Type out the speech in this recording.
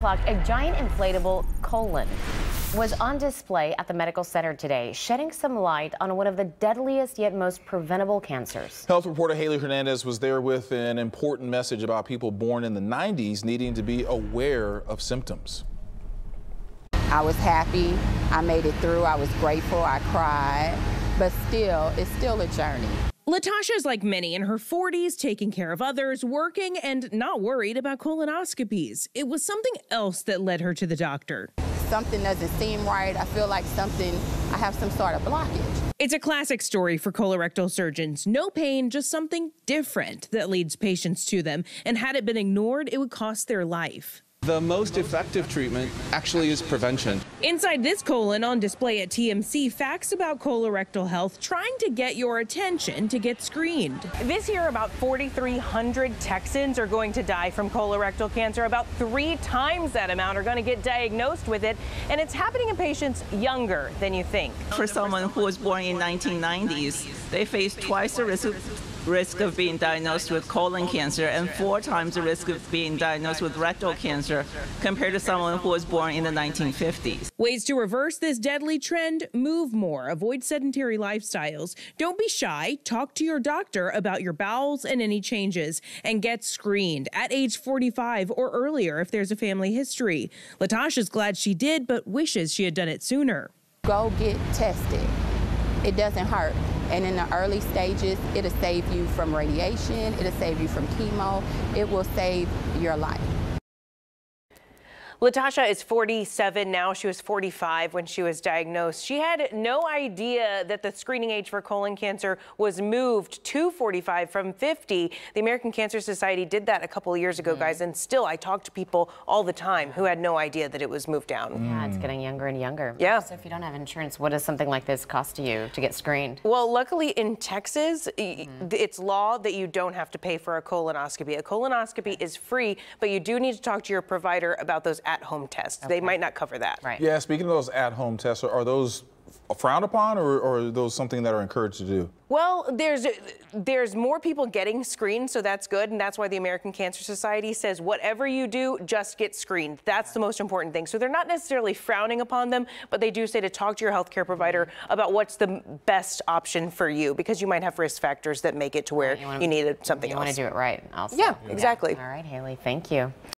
A giant inflatable colon was on display at the medical center today, shedding some light on one of the deadliest yet most preventable cancers. Health reporter Haley Hernandez was there with an important message about people born in the 90s needing to be aware of symptoms. I was happy. I made it through. I was grateful. I cried. But still, it's still a journey. Latasha is like many in her 40s, taking care of others, working, and not worried about colonoscopies. It was something else that led her to the doctor. Something doesn't seem right. I feel like something, I have some sort of blockage. It's a classic story for colorectal surgeons. No pain, just something different that leads patients to them. And had it been ignored, it would cost their life. The most effective treatment actually is prevention. Inside this colon on display at TMC, facts about colorectal health trying to get your attention to get screened. This year, about 4,300 Texans are going to die from colorectal cancer. About three times that amount are going to get diagnosed with it, and it's happening in patients younger than you think. For someone who was born in 1990s, they face twice the risk risk of being diagnosed with colon cancer and four times the risk of being diagnosed with rectal cancer compared to someone who was born in the 1950s. Ways to reverse this deadly trend move more, avoid sedentary lifestyles. Don't be shy. Talk to your doctor about your bowels and any changes, and get screened at age 45 or earlier if there's a family history. Latasha's glad she did, but wishes she had done it sooner. Go get tested. It doesn't hurt. And in the early stages, it'll save you from radiation, it'll save you from chemo, it will save your life. Latasha is 47 now. She was 45 when she was diagnosed. She had no idea that the screening age for colon cancer was moved to 45 from 50. The American Cancer Society did that a couple of years ago, mm. guys, and still I talk to people all the time who had no idea that it was moved down. Yeah, it's getting younger and younger. Yeah. So if you don't have insurance, what does something like this cost to you to get screened? Well, luckily in Texas, mm. it's law that you don't have to pay for a colonoscopy. A colonoscopy is free, but you do need to talk to your provider about those at-home tests. Okay. They might not cover that. Right. Yeah, speaking of those at-home tests, are those frowned upon or, or are those something that are encouraged to do? Well, there's there's more people getting screened, so that's good, and that's why the American Cancer Society says whatever you do, just get screened. That's the most important thing. So they're not necessarily frowning upon them, but they do say to talk to your healthcare provider about what's the best option for you because you might have risk factors that make it to where you, wanna, you needed something you else. You want to do it right. Also. Yeah, exactly. All right, Haley. Thank you.